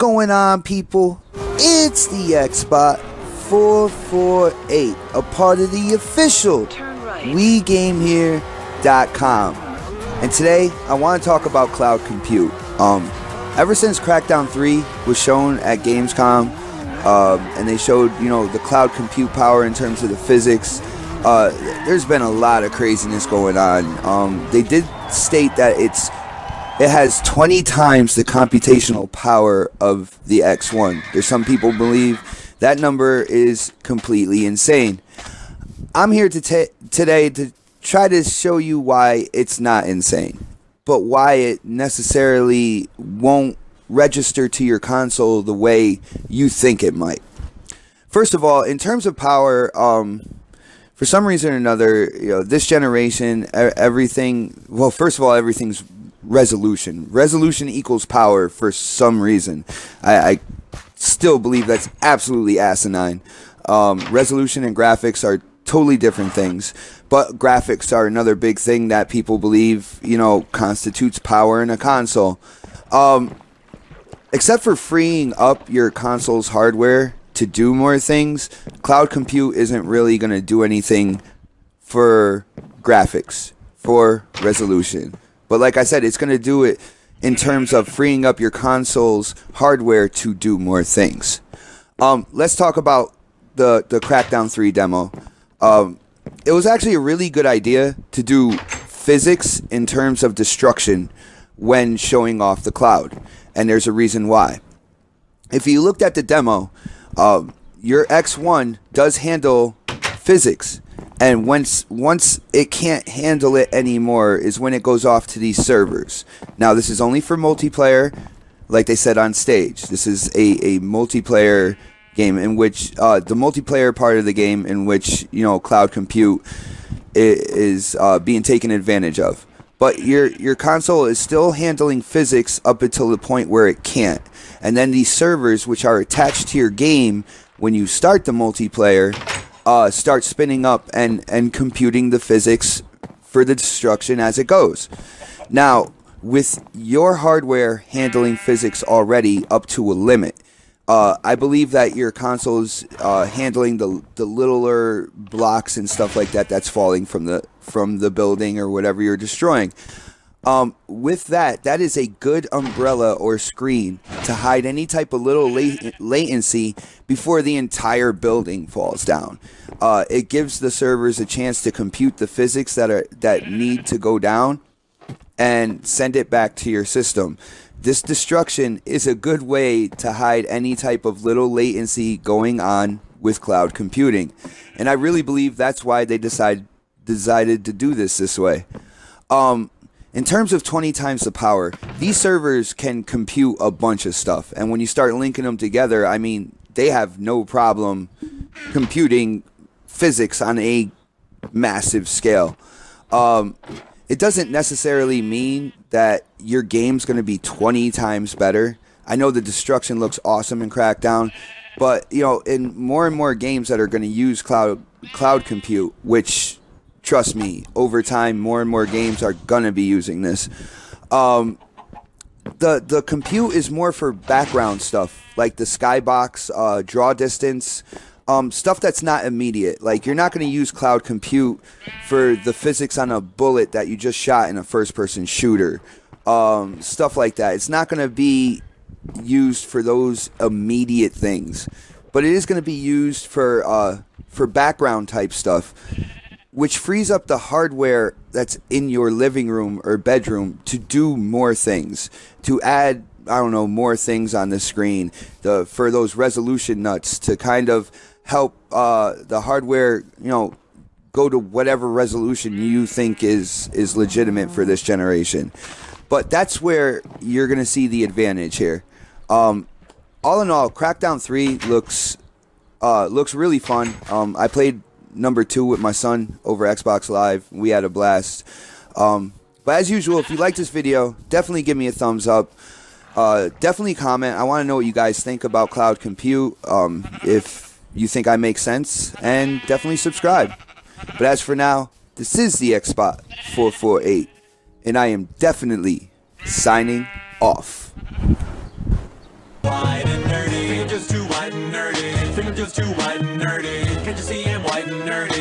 going on, people? It's the Xbot 448, a part of the official WeGameHere.com. And today, I want to talk about cloud compute. Um, ever since Crackdown 3 was shown at Gamescom, um, and they showed, you know, the cloud compute power in terms of the physics, uh, there's been a lot of craziness going on. Um, they did state that it's it has 20 times the computational power of the X1. There's some people believe that number is completely insane. I'm here to today to try to show you why it's not insane, but why it necessarily won't register to your console the way you think it might. First of all, in terms of power, um, for some reason or another, you know, this generation, everything. Well, first of all, everything's resolution. Resolution equals power for some reason. I, I still believe that's absolutely asinine. Um, resolution and graphics are totally different things, but graphics are another big thing that people believe, you know, constitutes power in a console. Um, except for freeing up your console's hardware to do more things, cloud compute isn't really going to do anything for graphics, for resolution. But like I said, it's going to do it in terms of freeing up your console's hardware to do more things. Um, let's talk about the the Crackdown 3 demo. Um, it was actually a really good idea to do physics in terms of destruction when showing off the cloud, and there's a reason why. If you looked at the demo, um, your X1 does handle physics and once once it can't handle it anymore is when it goes off to these servers. Now this is only for multiplayer, like they said on stage. This is a, a multiplayer game in which uh, the multiplayer part of the game in which you know cloud compute is uh, being taken advantage of. But your your console is still handling physics up until the point where it can't. And then these servers, which are attached to your game when you start the multiplayer, uh, start spinning up and, and computing the physics for the destruction as it goes. Now, with your hardware handling physics already up to a limit, uh, I believe that your console is uh, handling the the littler blocks and stuff like that that's falling from the from the building or whatever you're destroying. Um, with that, that is a good umbrella or screen to hide any type of little latency before the entire building falls down. Uh, it gives the servers a chance to compute the physics that are that need to go down and send it back to your system. This destruction is a good way to hide any type of little latency going on with cloud computing. And I really believe that's why they decide, decided to do this this way. Um, in terms of 20 times the power, these servers can compute a bunch of stuff. And when you start linking them together, I mean, they have no problem computing physics on a massive scale. Um, it doesn't necessarily mean that your game's going to be 20 times better. I know the destruction looks awesome in Crackdown, but you know, in more and more games that are going to use cloud cloud compute, which trust me, over time, more and more games are gonna be using this. Um, the the compute is more for background stuff, like the skybox, uh, draw distance, um, stuff that's not immediate. Like you're not going to use cloud compute for the physics on a bullet that you just shot in a first-person shooter, um, stuff like that. It's not going to be used for those immediate things, but it is going to be used for uh, for background type stuff which frees up the hardware that's in your living room or bedroom to do more things, to add I don't know more things on the screen, the for those resolution nuts to kind of help uh, the hardware, you know, go to whatever resolution you think is is legitimate for this generation. But that's where you're going to see the advantage here. Um, all in all, Crackdown 3 looks uh, looks really fun. Um, I played number two with my son over Xbox Live. We had a blast. Um, but as usual, if you like this video, definitely give me a thumbs up. Uh, definitely comment. I want to know what you guys think about cloud compute. Um, if you think I make sense, and definitely subscribe. But as for now, this is the Xbot 448, and I am definitely signing off. Nerdy. Too white and nerdy. Can't you see I'm white and nerdy?